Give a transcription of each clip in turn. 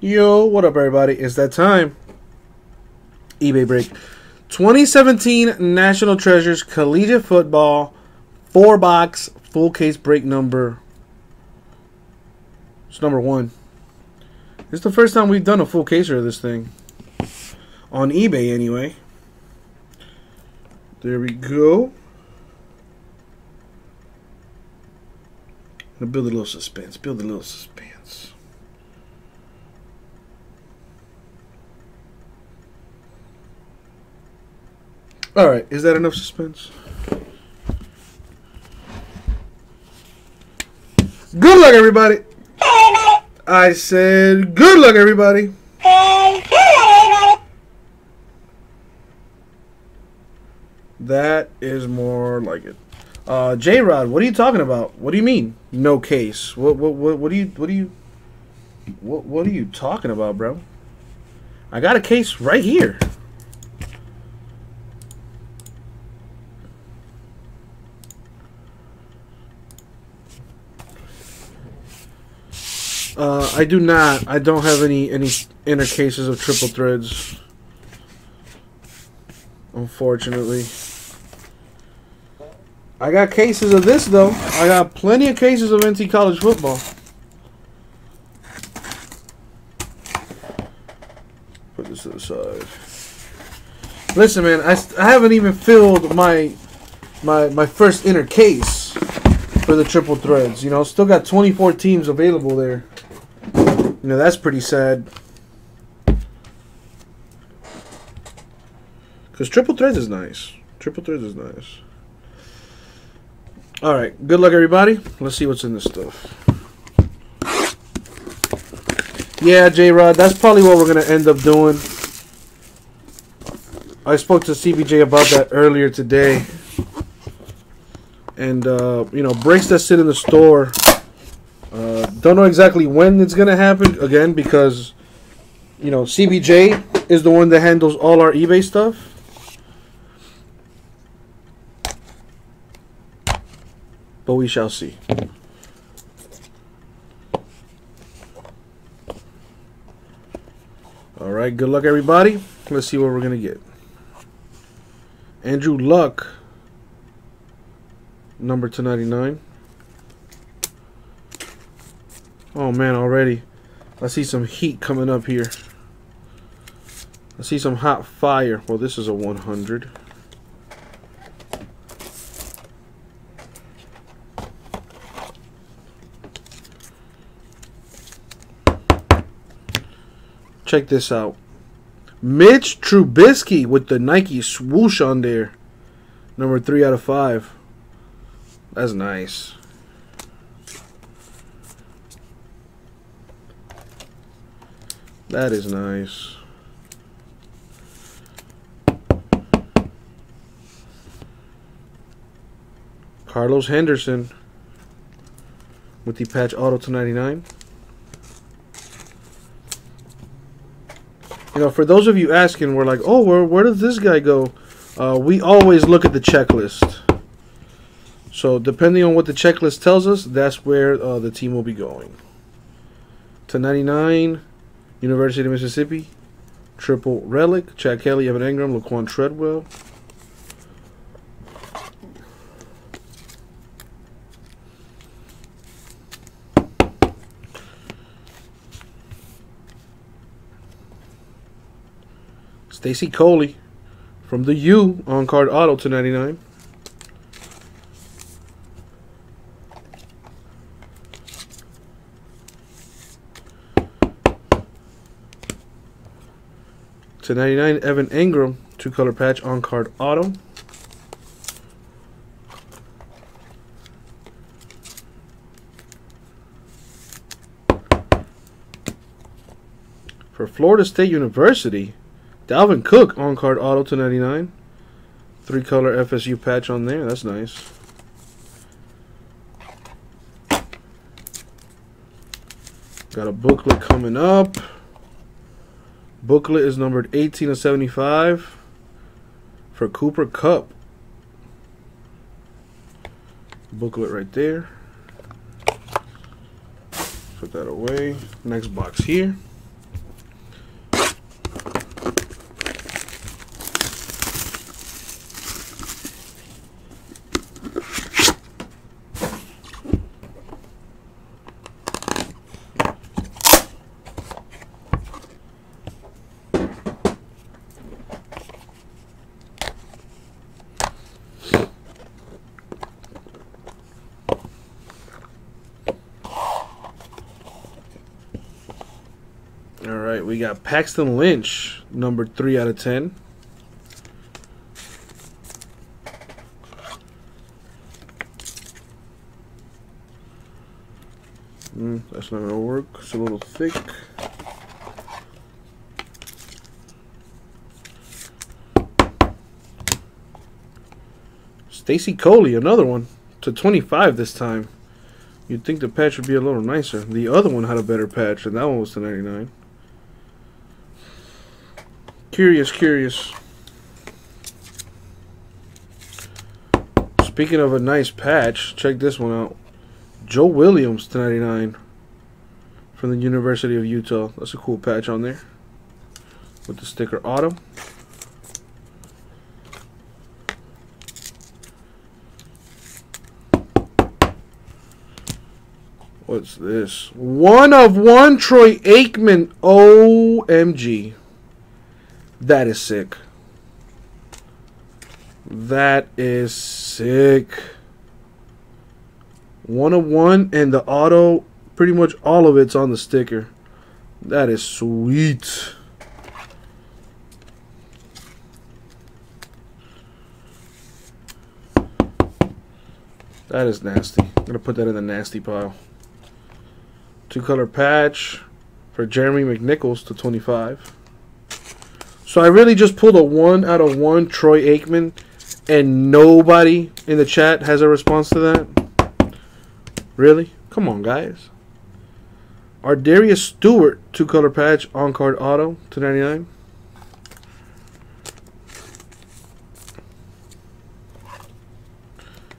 Yo, what up, everybody? It's that time. eBay break. 2017 National Treasures Collegiate Football, four box, full case break number. It's number one. Is the first time we've done a full caser of this thing. On eBay, anyway. There we go. Gonna build a little suspense. Build a little suspense. All right, is that enough suspense? Good luck, everybody. I said good luck, everybody. That is more like it. Uh, J Rod, what are you talking about? What do you mean? No case. What what what, what do you what do you what what are you talking about, bro? I got a case right here. Uh, I do not. I don't have any any inner cases of triple threads. Unfortunately. I got cases of this though. I got plenty of cases of NT college football. Put this to the side. Listen, man, I, I haven't even filled my my my first inner case for the triple threads. You know, still got 24 teams available there. You know, that's pretty sad. Because triple threads is nice. Triple threads is nice. All right. Good luck, everybody. Let's see what's in this stuff. Yeah, J Rod, that's probably what we're going to end up doing. I spoke to CBJ about that earlier today. And, uh, you know, breaks that sit in the store. Uh, don't know exactly when it's going to happen, again, because, you know, CBJ is the one that handles all our eBay stuff. but we shall see. All right, good luck, everybody. Let's see what we're going to get. Andrew Luck, number 299. Oh, man, already. I see some heat coming up here. I see some hot fire. Well, this is a 100. Check this out. Mitch Trubisky with the Nike swoosh on there. Number three out of five. That's nice. That is nice. Carlos Henderson with the patch auto to 99. you know, for those of you asking, we're like, oh, where where does this guy go? Uh, we always look at the checklist. So depending on what the checklist tells us, that's where uh, the team will be going. To 99, University of Mississippi, triple relic, Chad Kelly, Evan Engram, Laquan Treadwell. Stacy Coley from the U on card auto to 99. To 99, Evan Engram, two color patch on card auto. For Florida State University, Dalvin Cook on card auto to 99. Three color FSU patch on there. That's nice. Got a booklet coming up. Booklet is numbered 18 of 75 for Cooper Kupp. Booklet right there. Put that away. Next box here. All right, got Paxton Lynch, number 3 out of 10. Mm, that's not going to work. It's a little thick. Stacy Coley, another one. To 25 this time. You'd think the patch would be a little nicer. The other one had a better patch, and that one was to 99. Curious, curious. Speaking of a nice patch, check this one out. Joe Williams to 99 from the University of Utah. That's a cool patch on there with the sticker auto. What's this? One of one Troy Aikman. OMG. That is sick. That is sick. One of one, and the auto, pretty much all of it's on the sticker. That is sweet. That is nasty. I'm going to put that in the nasty pile. Two color patch for Jeremy McNichols to 25. So I really just pulled a one out of one Troy Aikman, and nobody in the chat has a response to that. Really? Come on, guys. Ardarius Stewart, two color patch, on card auto to 99.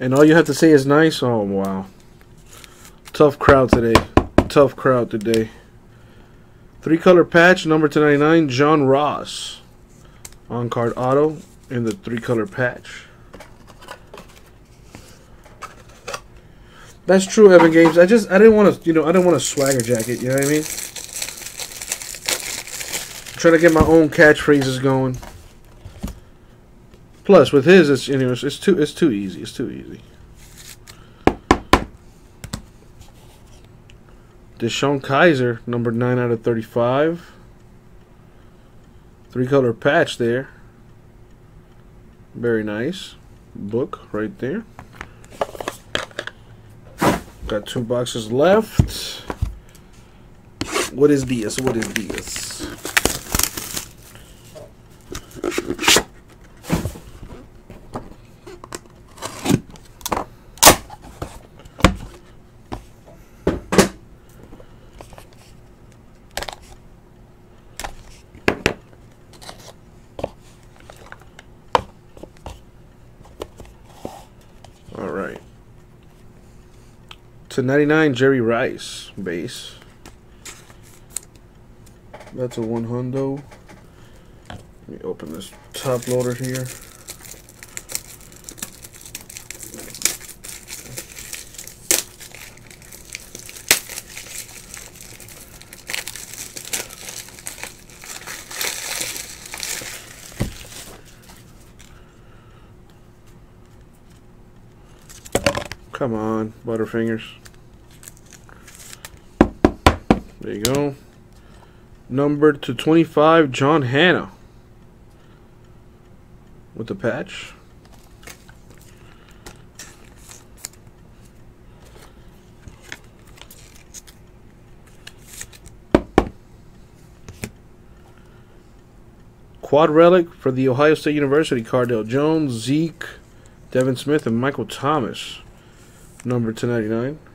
And all you have to say is nice. Oh, wow. Tough crowd today. Tough crowd today. Three color patch, number 299, John Ross. On card auto in the three color patch. That's true, Evan Games. I just I didn't want to, you know, I didn't want a swagger jacket. You know what I mean? trying to get my own catchphrases going. Plus, with his, it's you know, it's, it's too it's too easy. It's too easy. DeShone Kizer, number 9 out of 35. Three color patch there. Very nice. Book right there. Got two boxes left. What is this? What is this? All right. To 99 Jerry Rice base. That's a one hundo. Let me open this top loader here. Come on, Butterfingers. There you go. Number to 25, John Hanna. With the patch. Quad relic for the Ohio State University, Cardale Jones, Zeke, Devin Smith, and Michael Thomas. Number 299.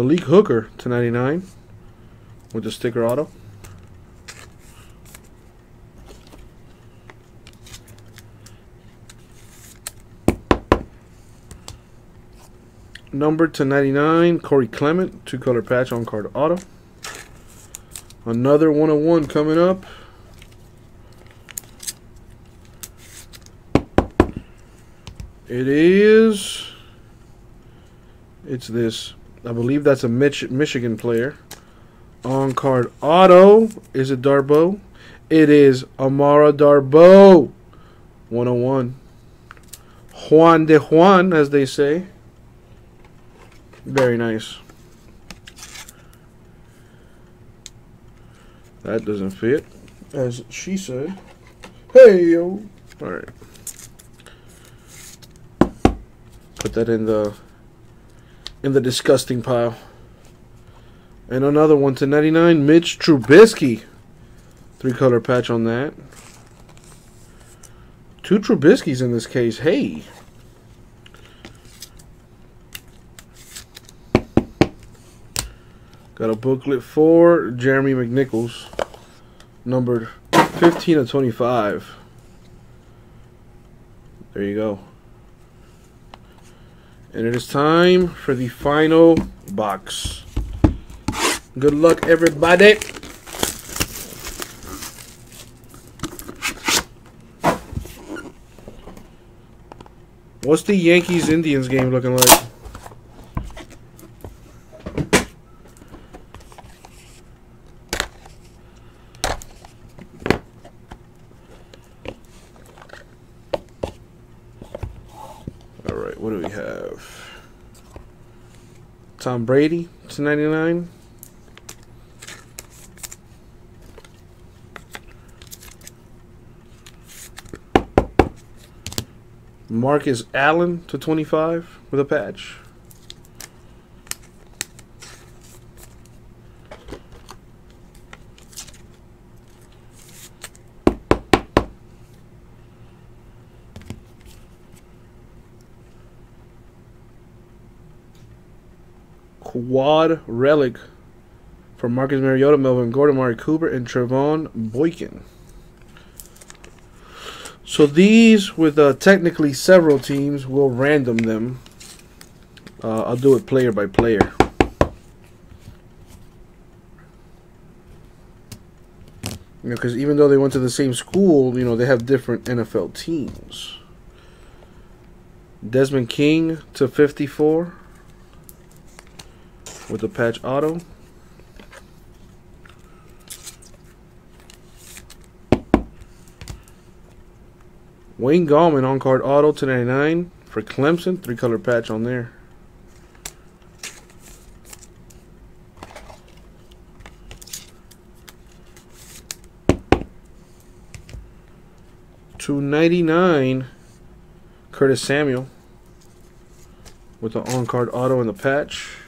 Malik Hooker to 99 with the sticker auto. Number to 99, Corey Clement, two color patch on card auto. Another 101 coming up. It is. It's this. I believe that's a Mich Michigan player. On card auto. Is it Darboh? It is Amara Darboh. 101. Juan de Juan, as they say. Very nice. That doesn't fit, as she said. Hey, yo. All right. Put that in the in the disgusting pile. And another one to 99, Mitch Trubisky. Three color patch on that. Two Trubiskys in this case. Hey. Got a booklet for Jeremy McNichols, numbered 15 of 25. There you go. And it is time for the final box. Good luck, everybody. What's the Yankees Indians game looking like? All right, what do we have? Tom Brady to 99. Marcus Allen to 25 with a patch. Quad relic for Marcus Mariota, Melvin Gordon, Mari Cooper, and Trevone Boykin. So these, with uh, technically several teams, we'll random them. Uh, I'll do it player by player. You know, because even though they went to the same school, you know, they have different NFL teams. Desmond King to 54 with the patch auto. Wayne Gallman on card auto to 99 for Clemson. Three color patch on there. Two ninety nine Curtis Samuel with the on card auto and the patch.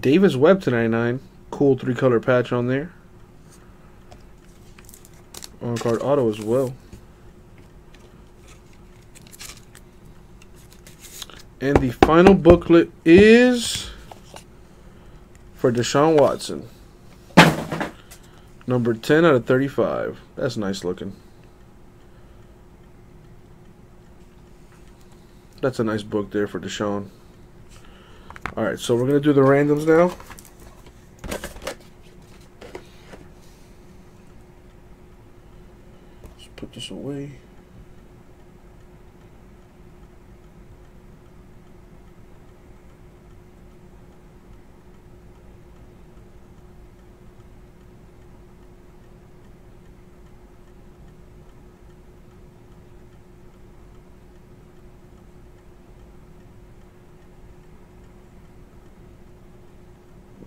Davis Webb to 99 cool three color patch on there. On card auto as well. And the final booklet is for Deshaun Watson. Number 10 out of 35. That's nice looking. That's a nice book there for Deshaun. Alright, so we're going to do the randoms now. put this away.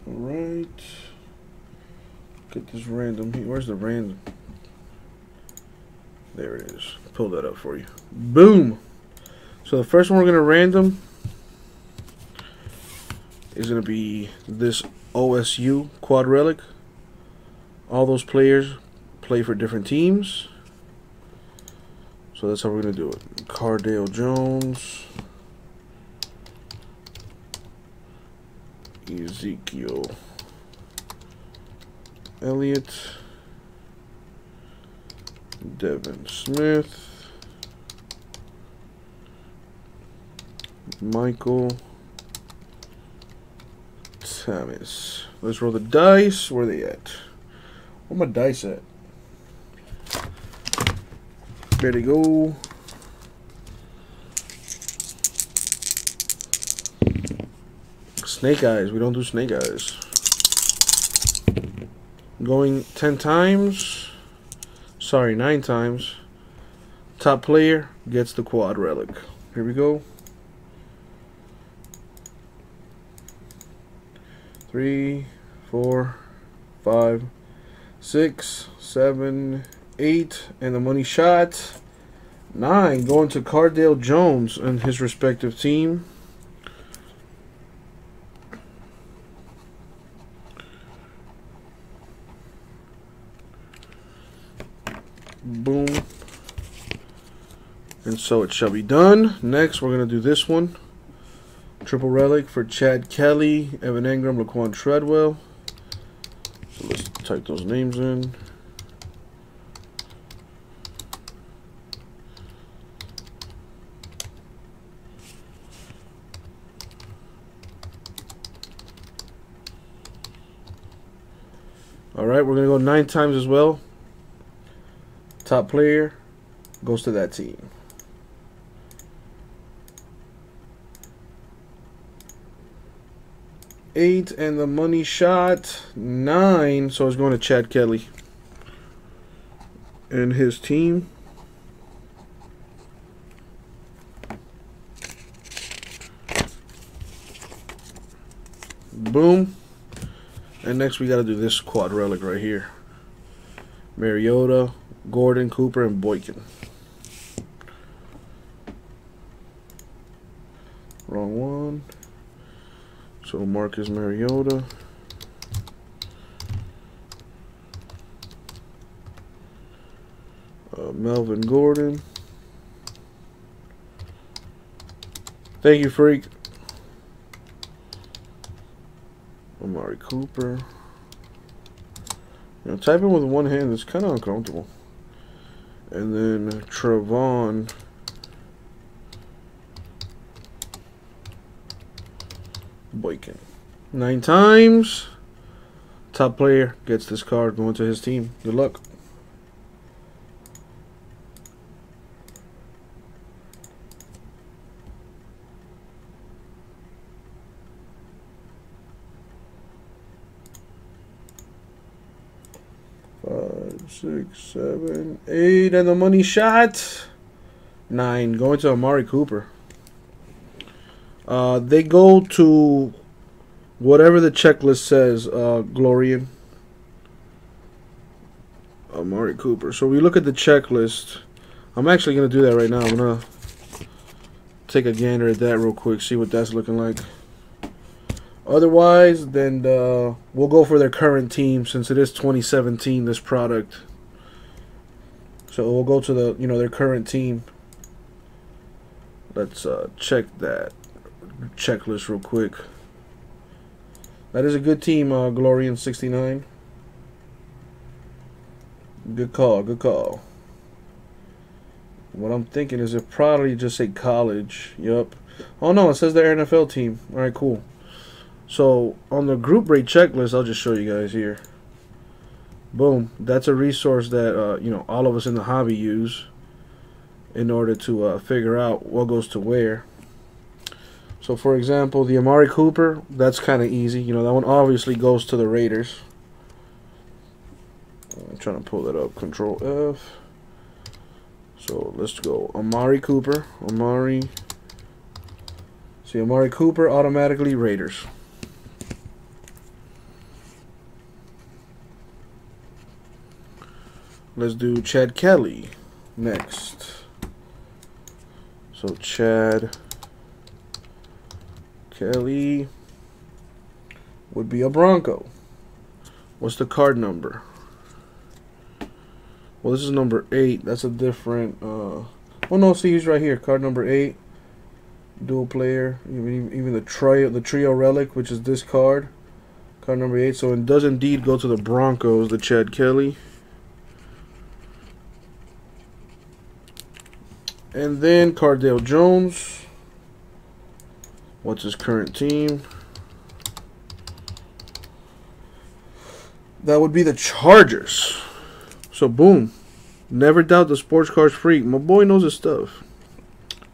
All right. Get this random here. Where's the random? There it is. Pull that up for you. Boom. So the first one we're going to random is going to be this OSU quad relic. All those players play for different teams. So that's how we're going to do it. Cardale Jones. Ezekiel Elliott. Devin Smith, Michael Thomas. Let's roll the dice. Where are they at? Where my dice at? There they go. Snake eyes. We don't do snake eyes. Going 10 times. Sorry, 9 times. Top player gets the quad relic. Here we go. Three, four, five, six, seven, eight, and the money shot. Nine going to Cardale Jones and his respective team. Boom. And so it shall be done. Next, we're to do this one. Triple relic for Chad Kelly, Evan Engram, Laquan Treadwell. So let's type those names in. All right, we're going to go nine times as well. Top player goes to that team. Eight and the money shot nine, so it's going to Chad Kelly and his team. Boom. And next we got to do this quad relic right here. Mariota, Gordon, Cooper, and Boykin. Wrong one. So Marcus Mariota. Uh, Melvin Gordon. Thank you, Freak. Amari Cooper. You know, typing with one hand is kind of uncomfortable. And then Trevone. Boykin. Nine times. Top player gets this card going to his team. Good luck. Five, seven, eight, and the money shot. Nine. Going to Amari Cooper. Uh, they go to whatever the checklist says, uh, Glorian. Amari Cooper. So we look at the checklist. I'm actually going to do that right now. I'm going to take a gander at that real quick, see what that's looking like. Otherwise, then uh, we'll go for their current team since it is 2017. This product, so we'll go to the you know their current team. Let's uh, check that checklist real quick. That is a good team, uh, Glorian 69. Good call, good call. What I'm thinking is it probably just say college. Yup. Oh no, it says their NFL team. Alright, cool. So on the group rate checklist, I'll just show you guys here. Boom. That's a resource that uh, you know all of us in the hobby use in order to uh, figure out what goes to where. So for example, the Amari Cooper, that's kind of easy. You know, that one obviously goes to the Raiders. I'm trying to pull that up. Control F. So let's go. Amari Cooper. Amari. See, Amari Cooper automatically Raiders. Let's do Chad Kelly next. So Chad Kelly would be a Bronco. What's the card number? Well, this is number eight. That's a different. Uh, oh no, see, he's right here. Card number eight. Dual player. Even even the trio, the trio relic, which is this card. Card number eight. So it does indeed go to the Broncos. The Chad Kelly. And then Cardale Jones. What's his current team? That would be the Chargers. So boom. Never doubt the sports cars freak. My boy knows his stuff.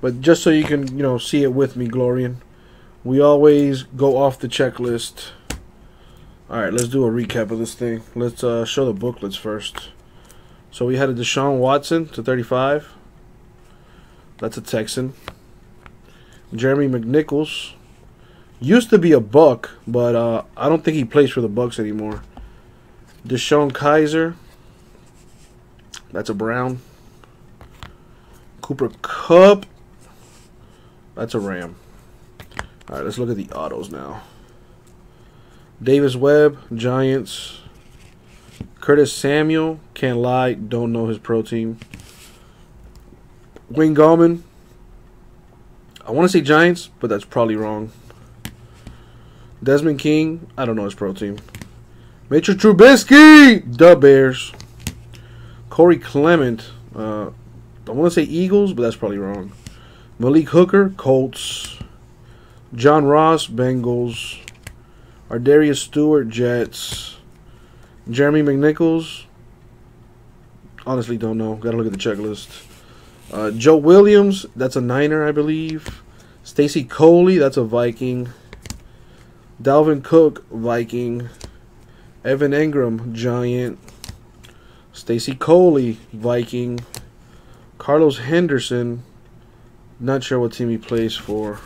But just so you can, you know, see it with me, Glorian. We always go off the checklist. All right, let's do a recap of this thing. Let's uh, show the booklets first. So we had a Deshaun Watson to 35. That's a Texan. Jeremy McNichols used to be a Buck, but uh, I don't think he plays for the Bucks anymore. DeShone Kizer. That's a Brown. Cooper Kupp. That's a Ram. All right, let's look at the autos now. Davis Webb, Giants. Curtis Samuel, can't lie, don't know his pro team. Wayne Gallman, I want to say Giants, but that's probably wrong. Desmond King, I don't know his pro team. Mitchell Trubisky, the Bears. Corey Clement, uh, I want to say Eagles, but that's probably wrong. Malik Hooker, Colts. John Ross, Bengals. Ardarius Stewart, Jets. Jeremy McNichols, honestly don't know. Got to look at the checklist. Uh, Joe Williams, that's a Niner, I believe. Stacy Coley, that's a Viking. Dalvin Cook, Viking. Evan Engram, Giant. Stacy Coley, Viking. Carlos Henderson, not sure what team he plays for.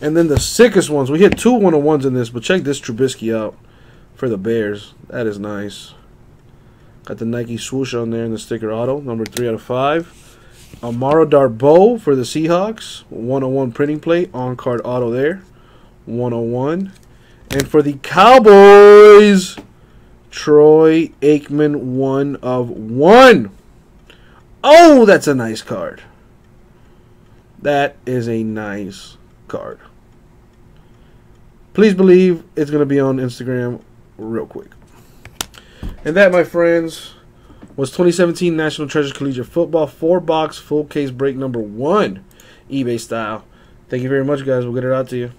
And then the sickest ones. We hit two one on ones in this, but check this Trubisky out for the Bears. That is nice. Got the Nike swoosh on there and the sticker auto, number three out of five. Amara Darboh for the Seahawks, 101 printing plate, on card auto there, 101. And for the Cowboys, Troy Aikman, one of one. Oh, that's a nice card. That is a nice card. Please believe it's going to be on Instagram real quick. And that, my friends, was 2017 National Treasure Collegiate Football 4 box full case break number one, eBay style. Thank you very much, guys. We'll get it out to you.